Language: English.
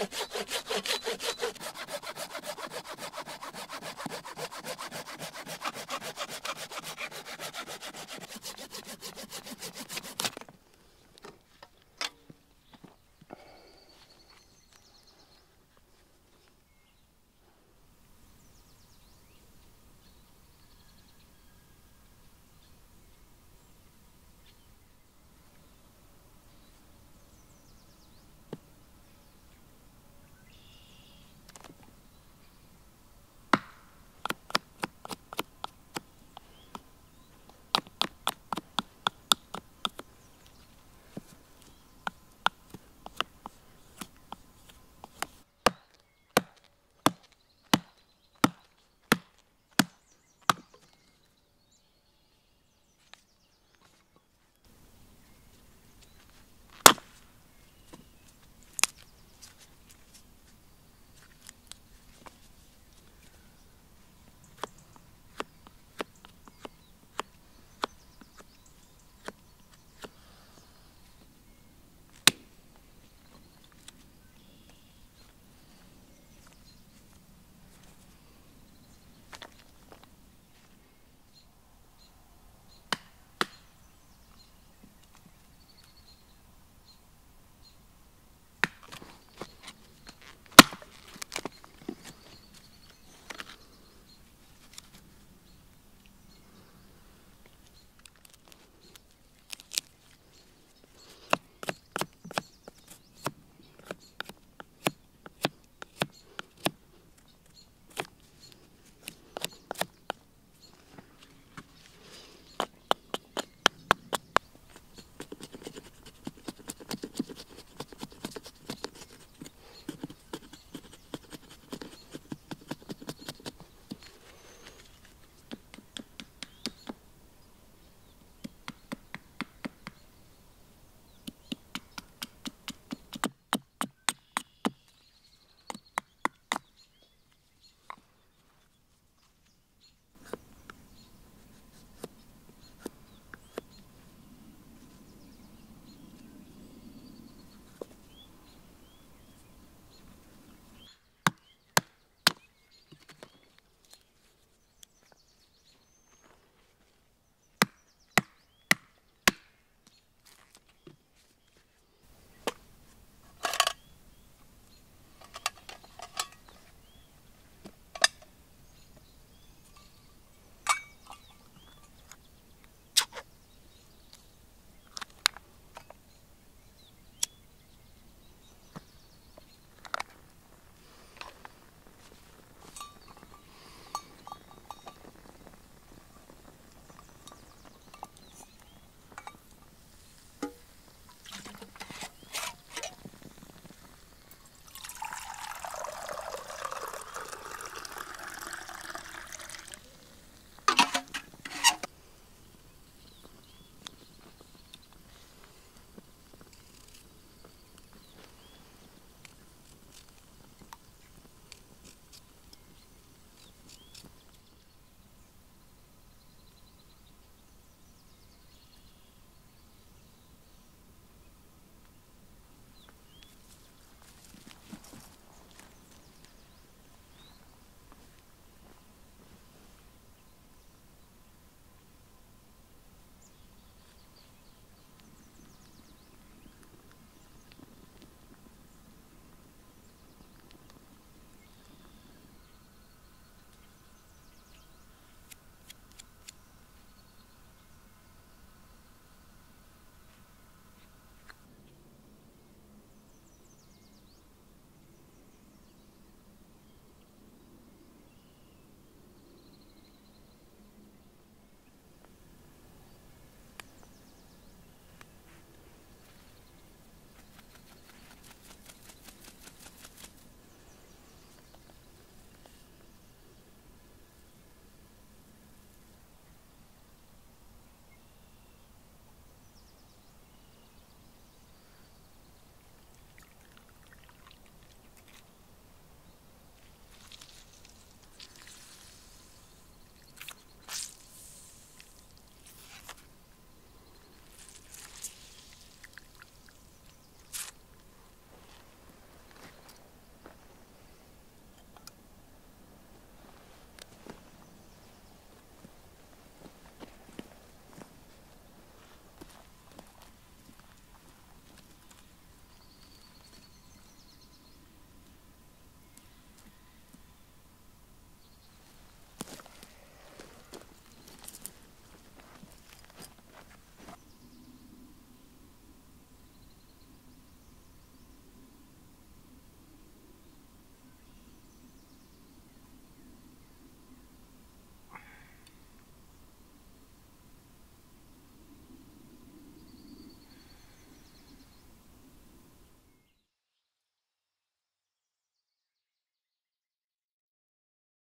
you